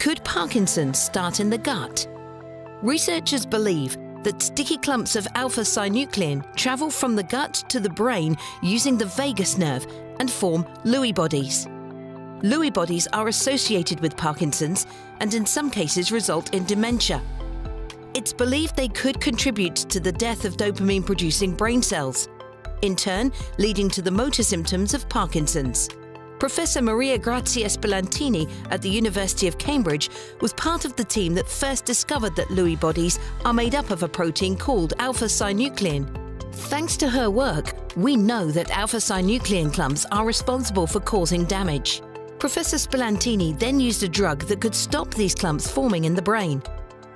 Could Parkinson's start in the gut? Researchers believe that sticky clumps of alpha synuclein travel from the gut to the brain using the vagus nerve and form Lewy bodies. Lewy bodies are associated with Parkinson's and in some cases result in dementia. It's believed they could contribute to the death of dopamine producing brain cells, in turn leading to the motor symptoms of Parkinson's. Professor Maria Grazia Spillantini at the University of Cambridge was part of the team that first discovered that Lewy bodies are made up of a protein called alpha synuclein. Thanks to her work, we know that alpha synuclein clumps are responsible for causing damage. Professor Spillantini then used a drug that could stop these clumps forming in the brain.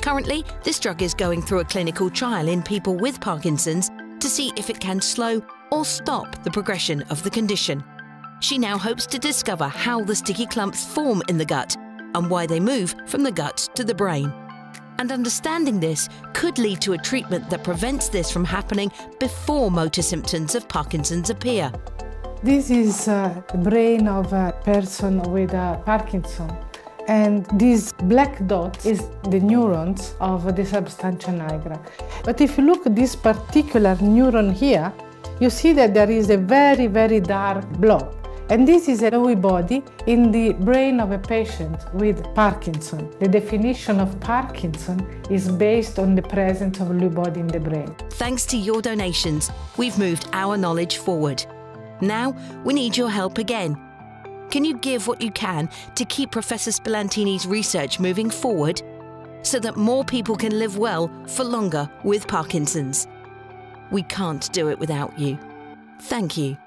Currently, this drug is going through a clinical trial in people with Parkinson's to see if it can slow or stop the progression of the condition. She now hopes to discover how the sticky clumps form in the gut and why they move from the gut to the brain. And understanding this could lead to a treatment that prevents this from happening before motor symptoms of Parkinson's appear. This is uh, the brain of a person with uh, Parkinson. And this black dot is the neurons of the substantia nigra. But if you look at this particular neuron here, you see that there is a very, very dark blob. And this is a Lewy body in the brain of a patient with Parkinson. The definition of Parkinson is based on the presence of Lewy body in the brain. Thanks to your donations, we've moved our knowledge forward. Now we need your help again. Can you give what you can to keep Professor Spillantini's research moving forward so that more people can live well for longer with Parkinson's? We can't do it without you. Thank you.